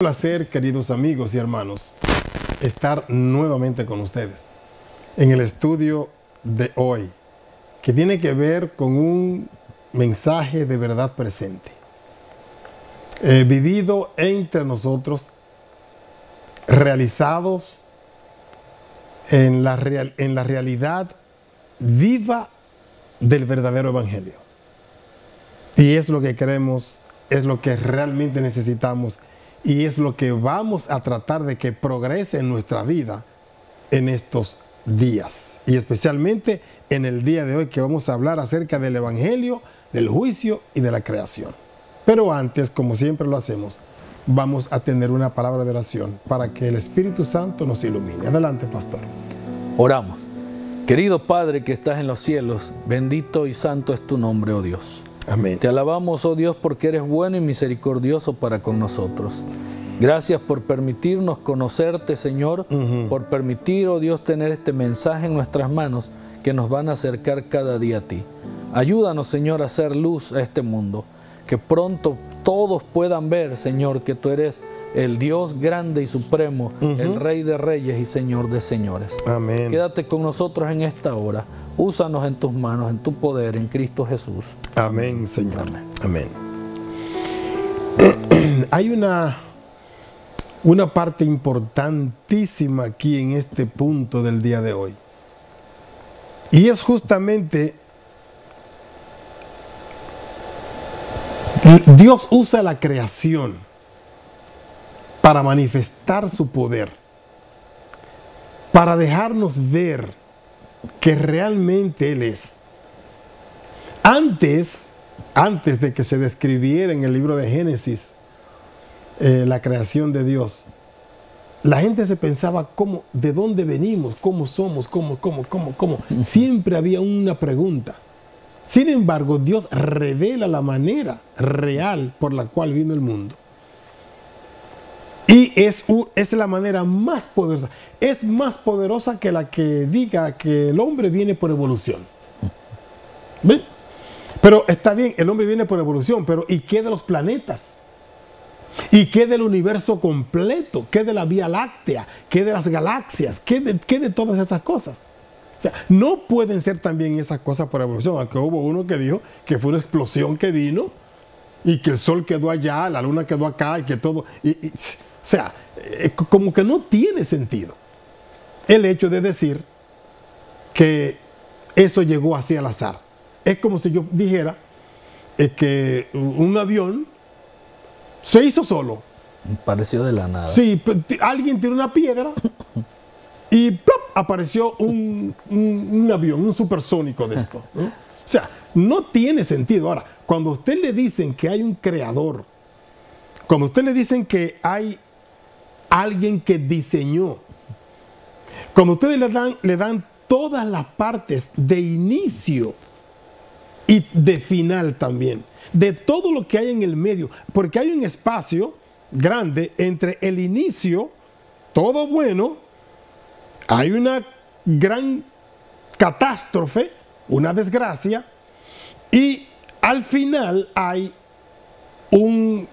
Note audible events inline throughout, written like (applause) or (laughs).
placer, queridos amigos y hermanos, estar nuevamente con ustedes en el estudio de hoy, que tiene que ver con un mensaje de verdad presente, vivido entre nosotros, realizados en la, real, en la realidad viva del verdadero evangelio. Y es lo que queremos, es lo que realmente necesitamos y es lo que vamos a tratar de que progrese en nuestra vida en estos días. Y especialmente en el día de hoy que vamos a hablar acerca del Evangelio, del juicio y de la creación. Pero antes, como siempre lo hacemos, vamos a tener una palabra de oración para que el Espíritu Santo nos ilumine. Adelante, pastor. Oramos. Querido Padre que estás en los cielos, bendito y santo es tu nombre, oh Dios. Amén. Te alabamos, oh Dios, porque eres bueno y misericordioso para con nosotros. Gracias por permitirnos conocerte, Señor, por permitir, oh Dios, tener este mensaje en nuestras manos que nos van a acercar cada día a ti. Ayúdanos, Señor, a hacer luz a este mundo, que pronto todos puedan ver, Señor, que tú eres el Dios grande y supremo, el Rey de reyes y Señor de señores. Amén. Quédate con nosotros en esta hora. Úsanos en tus manos, en tu poder, en Cristo Jesús. Amén, Señor. Amén. (clears throat) Hay una, una parte importantísima aquí en este punto del día de hoy. Y es justamente Dios usa la creación para manifestar su poder, para dejarnos ver que realmente Él es. Antes, antes de que se describiera en el libro de Génesis eh, la creación de Dios, la gente se pensaba cómo, de dónde venimos, cómo somos, cómo, cómo, cómo, cómo. Siempre había una pregunta. Sin embargo, Dios revela la manera real por la cual vino el mundo. Y es, es, la manera más poderosa. Es más poderosa que la que diga que el hombre viene por evolución. Pero está bien, el hombre viene por evolución, pero ¿y qué de los planetas? ¿Y qué del universo completo? ¿Qué de la Vía Láctea? ¿Qué de las galaxias? ¿Qué de, qué de todas esas cosas? O sea, no pueden ser también esas cosas por evolución, aunque hubo uno que dijo que fue una explosión que vino y que el sol quedó allá, la luna quedó acá y que todo... o sea, eh, como que no tiene sentido el hecho de decir que eso llegó así al azar. Es como si yo dijera eh, que un avión se hizo solo. Pareció de la nada. Sí, alguien tiró una piedra (laughs) y ¡plop! apareció un, un, un, avión, un supersónico de esto. ¿no? O sea, no tiene sentido. Ahora, cuando a usted le dicen que hay un creador, cuando a usted le dicen que hay alguien que diseñó, cuando ustedes le dan, dan todas las partes de inicio y de final también, de todo lo que hay en el medio, porque hay un espacio grande entre el inicio, todo bueno, hay una gran catástrofe, una desgracia, y al final hay un,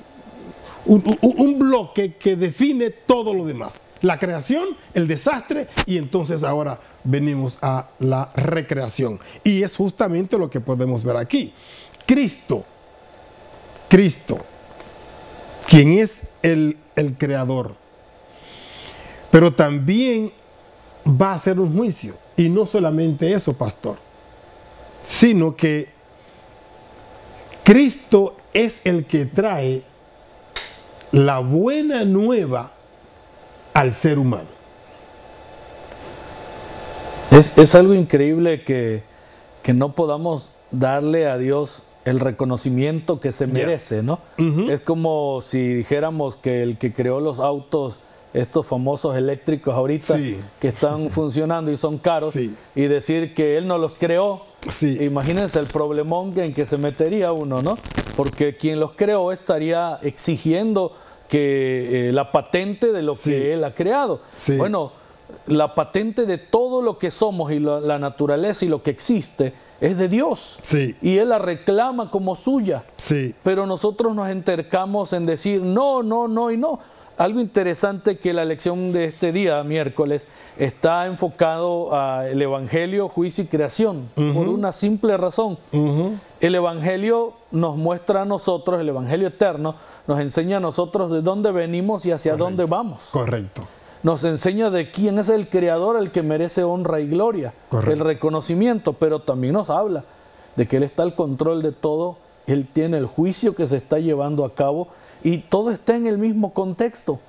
un, bloque que define todo lo demás. La creación, el desastre, y entonces ahora venimos a la recreación. Y es justamente lo que podemos ver aquí. Cristo, Cristo, quien es el, el creador, pero también va a hacer un juicio. Y no solamente eso, pastor, sino que Cristo es el que trae la buena nueva al ser humano. Es, es algo increíble que, que, no podamos darle a Dios el reconocimiento que se merece, ¿no? Uh -huh. Es como si dijéramos que el que creó los autos estos famosos eléctricos ahorita sí. que están (laughs) funcionando y son caros sí. y decir que él no los creó. Sí. Imagínense el problemón en que se metería uno, ¿no? Porque quien los creó estaría exigiendo que eh, la patente de lo que él ha creado. Bueno, la patente de todo lo que somos y la, la naturaleza y lo que existe es de Dios. Sí. Y Él la reclama como suya. Sí. Pero nosotros nos entercamos en decir no, no, no y no algo interesante que la lección de este día, miércoles, está enfocado al Evangelio, juicio y creación, por una simple razón. El Evangelio nos muestra a nosotros, el Evangelio eterno, nos enseña a nosotros de dónde venimos y hacia dónde vamos. Correcto. Nos enseña de quién es el creador, el que merece honra y gloria, el reconocimiento, pero también nos habla de que Él está al control de todo, Él tiene el juicio que se está llevando a cabo y todo está en el mismo contexto.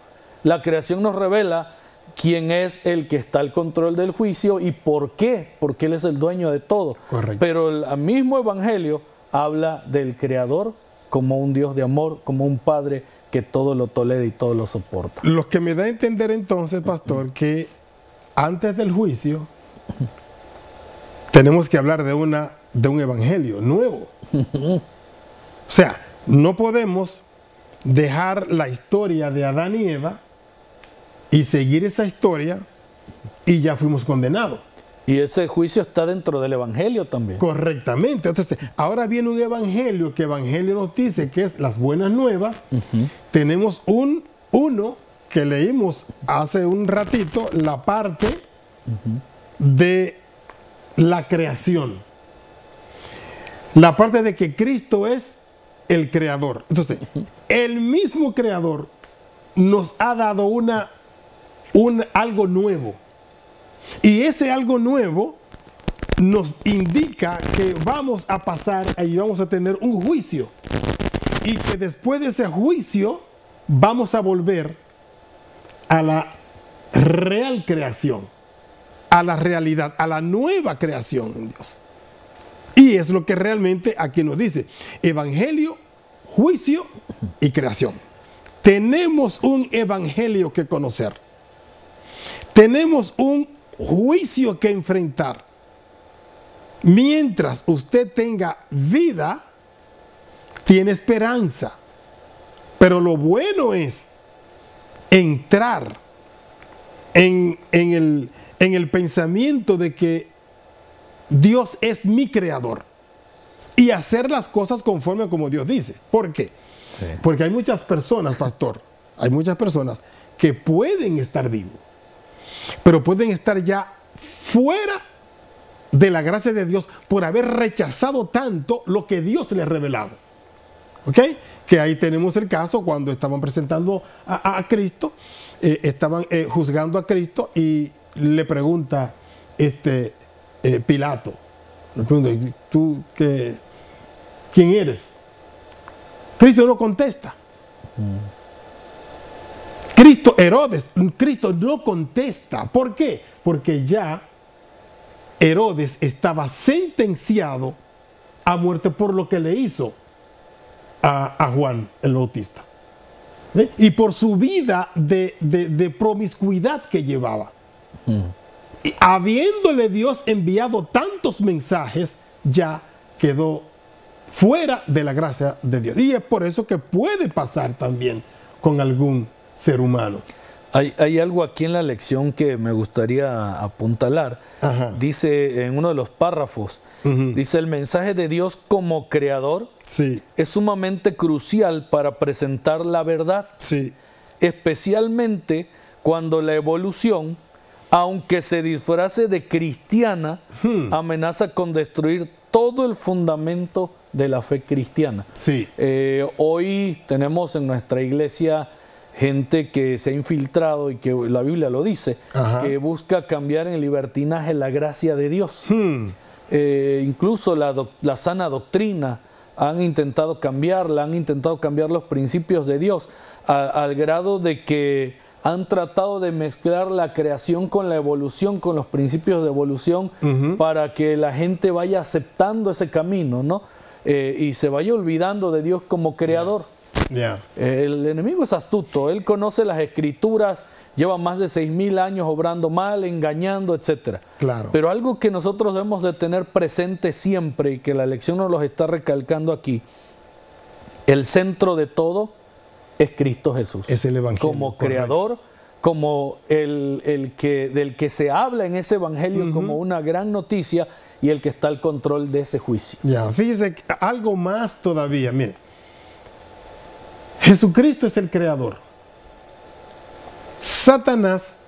La creación nos revela quién es el que está al control del juicio y por qué, porque Él es el dueño de todo. Correcto. Pero el mismo Evangelio habla del Creador como un Dios de amor, como un Padre que todo lo tolera y todo lo soporta. Lo que me da a entender entonces, pastor, que antes del juicio tenemos que hablar de, una, de un evangelio nuevo. (laughs) O sea, no podemos dejar la historia de Adán y Eva y seguir esa historia y ya fuimos condenados. Y ese juicio está dentro del Evangelio también. Correctamente. Entonces, ahora viene un Evangelio que Evangelio nos dice que es las buenas nuevas. Tenemos un uno que leímos hace un ratito, la parte de la creación. La parte de que Cristo es el creador. Entonces, el mismo creador nos ha dado una, un, algo nuevo y ese algo nuevo nos indica que vamos a pasar y vamos a tener un juicio. Y que después de ese juicio vamos a volver a la real creación, a la realidad, a la nueva creación en Dios. Y es lo que realmente aquí nos dice. Evangelio, juicio y creación. Tenemos un evangelio que conocer. Tenemos un juicio que enfrentar. Mientras usted tenga vida, tiene esperanza. Pero lo bueno es entrar en, el, en el pensamiento de que Dios es mi creador y hacer las cosas conforme a como Dios dice. ¿Por qué? Porque hay muchas personas, pastor, (laughs) hay muchas personas que pueden estar vivos pero pueden estar ya fuera de la gracia de Dios por haber rechazado tanto lo que Dios les ha revelado. ¿Ok? Que ahí tenemos el caso cuando estaban presentando a, Cristo, eh, estaban eh, juzgando a Cristo y le pregunta este, eh, Pilato, ¿tú qué, quién eres? Cristo no contesta. Mm. Cristo, Herodes, Cristo no contesta. ¿Por qué? Porque ya Herodes estaba sentenciado a muerte por lo que le hizo a, Juan el Bautista. Y por su vida de, promiscuidad que llevaba. Hmm. Y habiéndole Dios enviado tantos mensajes, ya quedó fuera de la gracia de Dios. Y es por eso que puede pasar también con algún ser humano. Hay, algo aquí en la lección que me gustaría apuntalar. Dice en uno de los párrafos, dice el mensaje de Dios como creador sí. es sumamente crucial para presentar la verdad. Sí. Especialmente cuando la evolución, aunque se disfrace de cristiana, hmm. amenaza con destruir todo el fundamento de la fe cristiana. Sí. Eh, hoy tenemos en nuestra iglesia gente que se ha infiltrado y que la Biblia lo dice, que busca cambiar en libertinaje la gracia de Dios. Hmm. Eh, incluso la, sana doctrina han intentado cambiarla, han intentado cambiar los principios de Dios al grado de que han tratado de mezclar la creación con la evolución, con los principios de evolución, para que la gente vaya aceptando ese camino, ¿no? Eh, y se vaya olvidando de Dios como creador. El enemigo es astuto, él conoce las escrituras, lleva más de seis mil años obrando mal, engañando, etc. Claro. Pero algo que nosotros debemos de tener presente siempre y que la lección nos lo está recalcando aquí, el centro de todo es Cristo Jesús. Es el Evangelio. Como creador, como el, que, del que se habla en ese Evangelio como una gran noticia y el que está al control de ese juicio. Ya, fíjese algo más todavía, mire. Jesucristo es el creador. Satanás,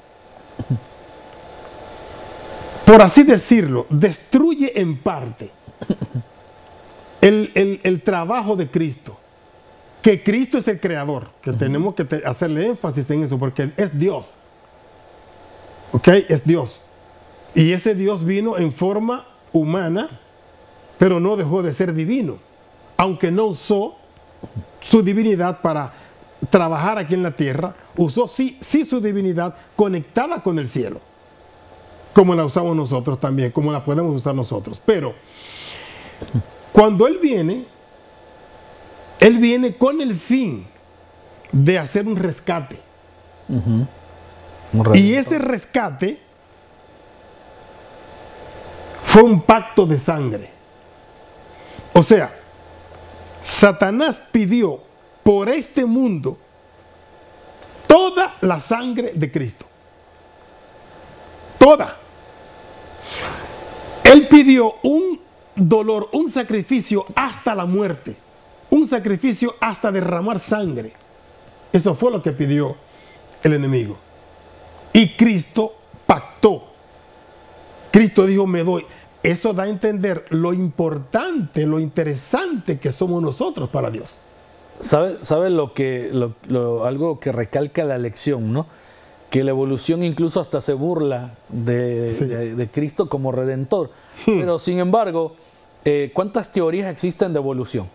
por así decirlo, destruye en parte el, el- el trabajo de Cristo. Que Cristo es el creador, que tenemos que hacerle énfasis en eso, porque es Dios. ¿Ok? Es Dios. Y ese Dios vino en forma humana, pero no dejó de ser divino, aunque no usó su divinidad para trabajar aquí en la tierra, usó sí, sí su divinidad conectada con el cielo, como la usamos nosotros también, como la podemos usar nosotros. Pero cuando Él viene, Él viene con el fin de hacer un rescate. Un Y ese rescate fue un pacto de sangre. O sea, Satanás pidió por este mundo toda la sangre de Cristo. Toda. Él pidió un dolor, un sacrificio hasta la muerte. Un sacrificio hasta derramar sangre. Eso fue lo que pidió el enemigo. Y Cristo pactó. Cristo dijo, me doy. Eso da a entender lo importante, lo interesante que somos nosotros para Dios. ¿Sabe, sabe lo que, lo- lo- algo que recalca la lección, ¿no? Que la evolución incluso hasta se burla de, Sí. de- de Cristo como redentor. Pero sin embargo, eh, ¿cuántas teorías existen de evolución?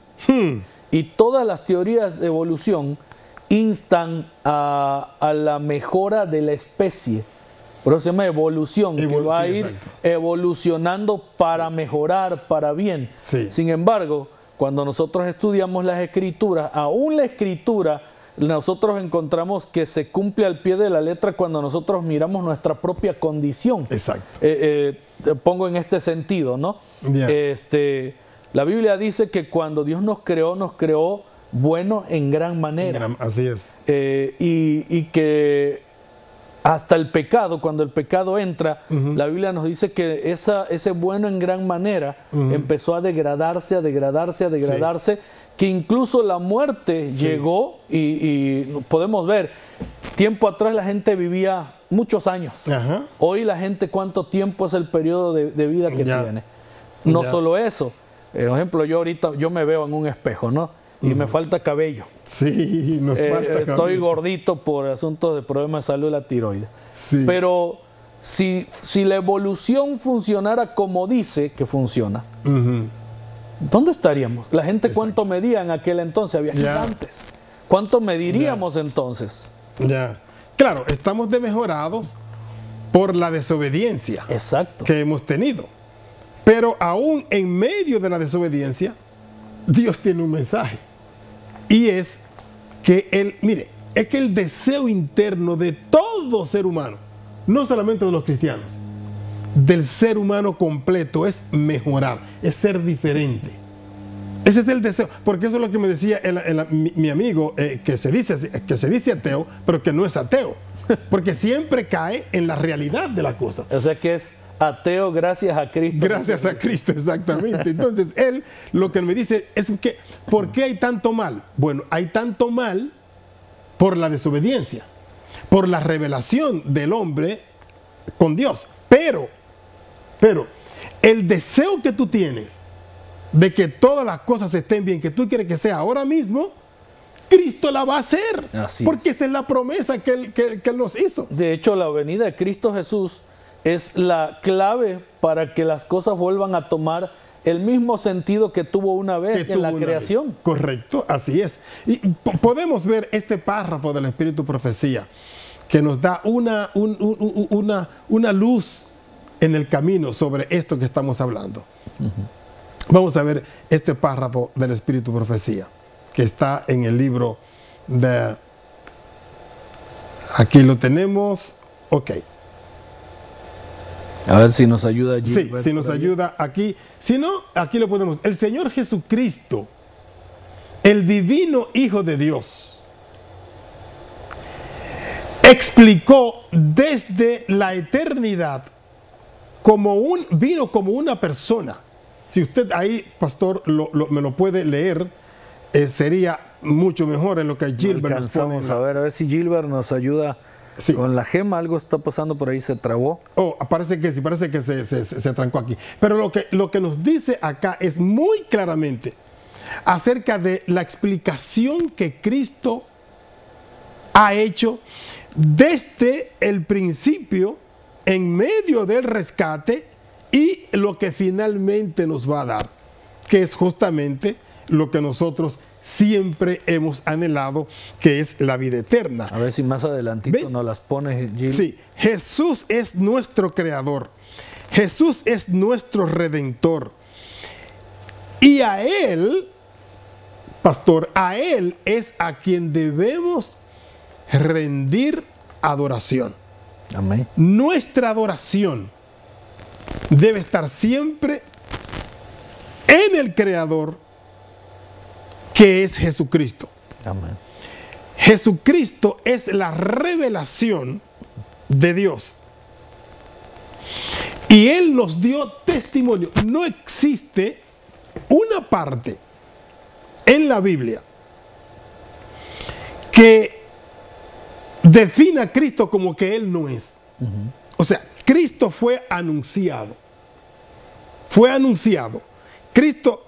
Y todas las teorías de evolución instan a, a la mejora de la especie. Por eso se llama evolución, que va a ir exacto. evolucionando para mejorar, para bien. Sí. Sin embargo, cuando nosotros estudiamos las escrituras, aún la escritura, nosotros encontramos que se cumple al pie de la letra cuando nosotros miramos nuestra propia condición. Exacto. Eh, eh, pongo en este sentido, ¿no? Bien. Este, la Biblia dice que cuando Dios nos creó, nos creó bueno en gran manera. Así es. Eh, y, y que hasta el pecado, cuando el pecado entra, la Biblia nos dice que esa, ese bueno en gran manera empezó a degradarse, a degradarse, a degradarse, que incluso la muerte llegó y, y podemos ver, tiempo atrás la gente vivía muchos años. Ajá. Hoy la gente, ¿cuánto tiempo es el periodo de, de vida que Ya. tiene? No Ya. solo eso. Eh, Por ejemplo, yo ahorita, yo me veo en un espejo, ¿no? Y me falta cabello. Sí, (laughs) nos Eh, falta estoy cabello. gordito por asuntos de problemas de salud de la tiroides. Sí. Pero si, si la evolución funcionara como dice que funciona. ¿dónde estaríamos? La gente cuánto medía en aquel entonces, había gigantes. ¿Cuánto mediríamos entonces? Ya. Claro, estamos desmejorados por la desobediencia Exacto. que hemos tenido. Pero aún en medio de la desobediencia, Dios tiene un mensaje. Y es que él, mire, es que el deseo interno de todo ser humano, no solamente de los cristianos, del ser humano completo es mejorar, es ser diferente. Ese es el deseo, porque eso es lo que me decía el- el- mi, mi amigo eh, que, se dice, que se dice ateo, pero que no es ateo, porque siempre cae en la realidad de la cosa. O sea que es ateo gracias a Cristo. Gracias a Cristo, exactamente. Entonces, él lo que me dice es que, ¿por qué hay tanto mal? Bueno, hay tanto mal por la desobediencia, por la revelación del hombre con Dios. Pero, pero, el deseo que tú tienes de que todas las cosas estén bien, que tú quieres que sea ahora mismo, Cristo la va a hacer. Así porque es. esa es la promesa que él, que- que él nos hizo. De hecho, la venida de Cristo Jesús es la clave para que las cosas vuelvan a tomar el mismo sentido que tuvo una vez que en la creación. vez. Correcto, así es. Y po- podemos ver este párrafo del Espíritu Profecía que nos da una, un- un- un- una, una luz en el camino sobre esto que estamos hablando. Vamos a ver este párrafo del Espíritu Profecía que está en el libro de... Aquí lo tenemos. Ok. A ver si nos ayuda allí. Sí, si nos ayuda aquí. Si no, aquí lo podemos. El Señor Jesucristo, el divino Hijo de Dios, explicó desde la eternidad como un, vino como una persona. Si usted ahí, pastor, lo- lo- me lo puede leer, eh, sería mucho mejor en lo que Gilbert nos pone a ver, a ver si Gilbert nos ayuda Sí. Con la gema algo está pasando por ahí, se trabó. Oh, parece que sí, parece que se, se- se- se trancó aquí. Pero lo que, lo que nos dice acá es muy claramente acerca de la explicación que Cristo ha hecho desde el principio, en medio del rescate y lo que finalmente nos va a dar, que es justamente lo que nosotros siempre hemos anhelado, que es la vida eterna. A ver si más adelantito Ve. nos las pones, Gil. Sí, Jesús es nuestro creador. Jesús es nuestro redentor. Y a Él, pastor, a Él es a quien debemos rendir adoración. Amén. Nuestra adoración debe estar siempre en el creador que es Jesucristo. Amén. Jesucristo es la revelación de Dios. Y Él nos dio testimonio. No existe una parte en la Biblia que defina a Cristo como que Él no es. O sea, Cristo fue anunciado. Fue anunciado. Cristo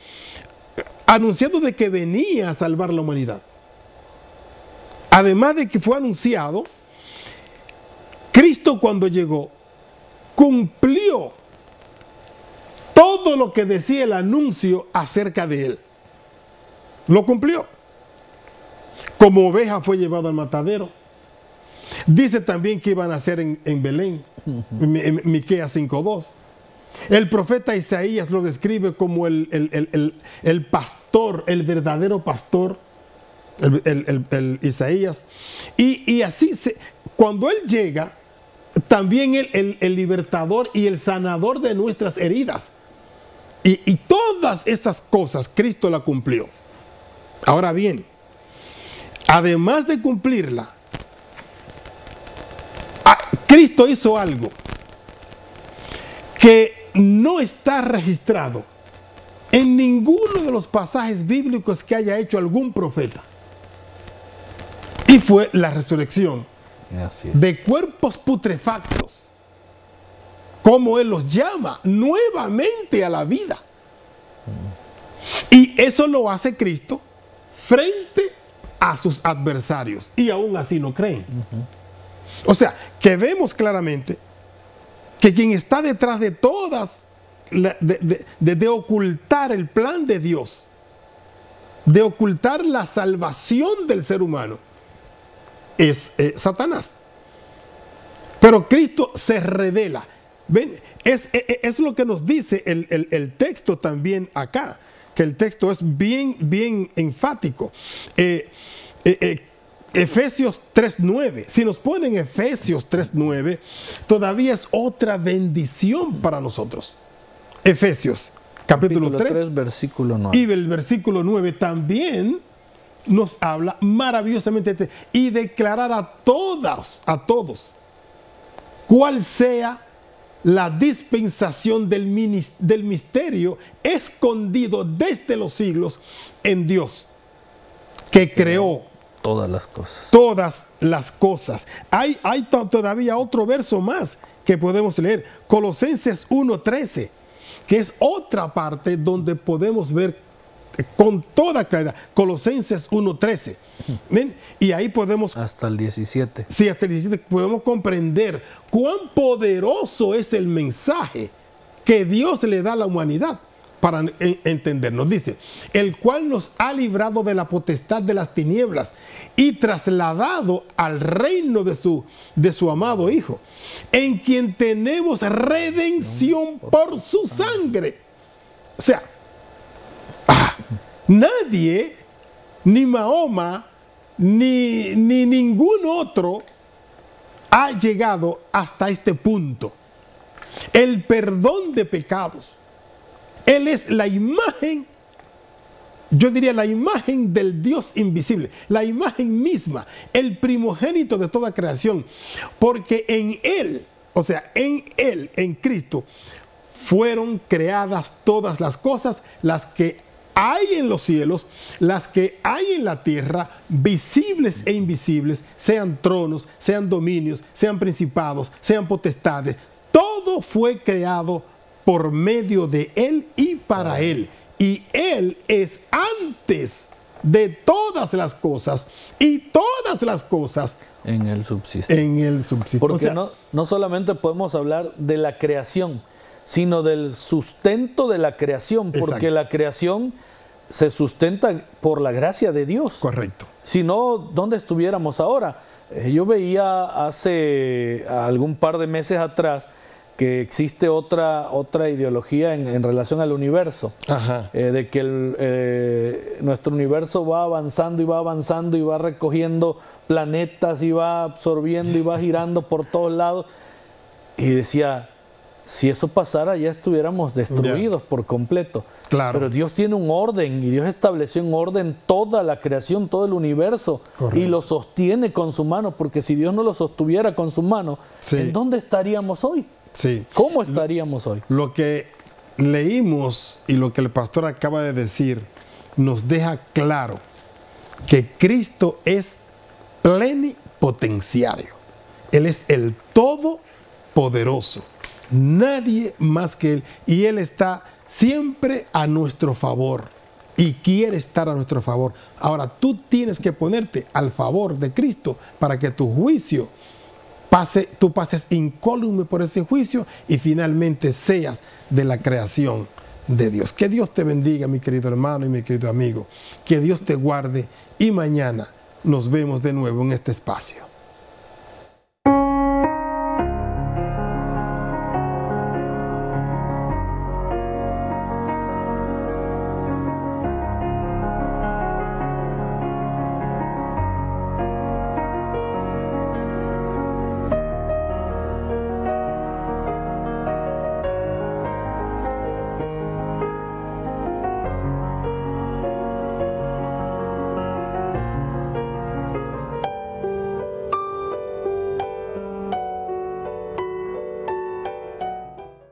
anunciado de que venía a salvar la humanidad. Además de que fue anunciado, Cristo cuando llegó cumplió todo lo que decía el anuncio acerca de él. Lo cumplió. Como oveja fue llevado al matadero. Dice también que iban a nacer en, Belén, en Miqueas 5.2. El profeta Isaías lo describe como el, el- el- el- pastor, el verdadero pastor, el, Isaías. Y, y así, se, cuando Él llega, también el libertador y el sanador de nuestras heridas. Y, y todas esas cosas Cristo la cumplió. Ahora bien, además de cumplirla, ah, Cristo hizo algo que no está registrado en ninguno de los pasajes bíblicos que haya hecho algún profeta. Y fue la resurrección Así de cuerpos putrefactos, como Él los llama nuevamente a la vida. Y eso lo hace Cristo frente a sus adversarios. Y aún así no creen. O sea, que vemos claramente que quien está detrás de todas, de, ocultar el plan de Dios, de ocultar la salvación del ser humano, es eh, Satanás. Pero Cristo se revela. ¿Ven? Es, es- lo que nos dice el, texto también acá, que el texto es bien, bien enfático. Eh, eh, Efesios 3.9. Si nos ponen Efesios 3.9, todavía es otra bendición para nosotros. Efesios capítulo, Capítulo 3, 3, versículo 9. y el versículo 9 también nos habla maravillosamente de- y declarar a todas, a todos, cuál sea la dispensación del, minis- del misterio escondido desde los siglos en Dios, que creó Todas las cosas. todas las cosas. Hay, hay to- todavía otro verso más que podemos leer, Colosenses 1.13, que es otra parte donde podemos ver con toda claridad, Colosenses 1.13. ¿Ven? Y ahí podemos, Hasta el 17. sí, hasta el 17, podemos comprender cuán poderoso es el mensaje que Dios le da a la humanidad para en- entendernos. Dice, el cual nos ha librado de la potestad de las tinieblas y trasladado al reino de su, de su amado Hijo, en quien tenemos redención por su sangre. O sea, ah, nadie, ni Mahoma, ni, ni ningún otro ha llegado hasta este punto. El perdón de pecados. Él es la imagen, yo diría la imagen del Dios invisible, la imagen misma, el primogénito de toda creación. Porque en Él, o sea, en Él, en Cristo, fueron creadas todas las cosas, las que hay en los cielos, las que hay en la tierra, visibles e invisibles, sean tronos, sean dominios, sean principados, sean potestades. Todo fue creado por medio de Él y para Él. Y Él es antes de todas las cosas y todas las cosas en el subsisten. En el subsisten. Porque no, no solamente podemos hablar de la creación, sino del sustento de la creación, porque la creación se sustenta por la gracia de Dios. Correcto. Si no, ¿dónde estuviéramos ahora? Eh, yo veía hace algún par de meses atrás que existe otra, otra ideología en, relación al universo, eh, de que eh, nuestro universo va avanzando y va avanzando y va recogiendo planetas y va absorbiendo y va girando por todos lados. Y decía, si eso pasara ya estuviéramos destruidos por completo. Claro. Pero Dios tiene un orden y Dios estableció un orden toda la creación, todo el universo y lo sostiene con su mano, porque si Dios no lo sostuviera con su mano, ¿en dónde estaríamos hoy? Sí. ¿Cómo estaríamos hoy? Lo que leímos y lo que el pastor acaba de decir nos deja claro que Cristo es plenipotenciario. Él es el todopoderoso. Nadie más que Él. Y Él está siempre a nuestro favor y quiere estar a nuestro favor. Ahora tú tienes que ponerte al favor de Cristo para que tu juicio pase, tú pases incólume por ese juicio y finalmente seas de la creación de Dios. Que Dios te bendiga, mi querido hermano y mi querido amigo. Que Dios te guarde y mañana nos vemos de nuevo en este espacio.